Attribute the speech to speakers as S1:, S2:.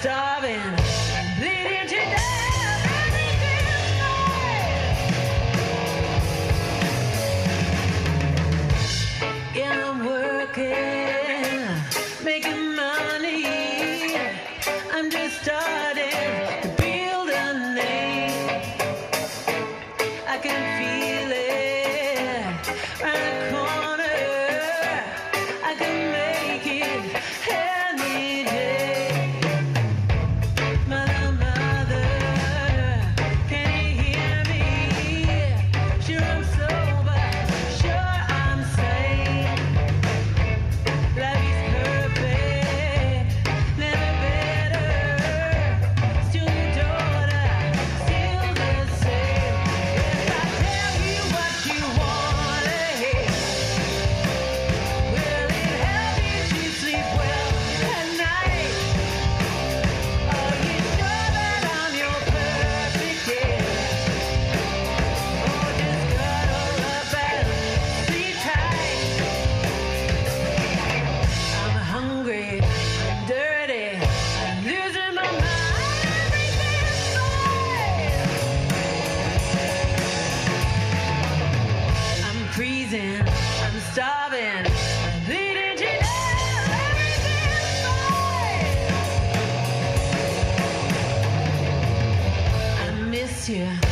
S1: starving, bleeding to death. I'm working, making money. I'm just starting to build a name. I can starving. Didn't you? I miss you.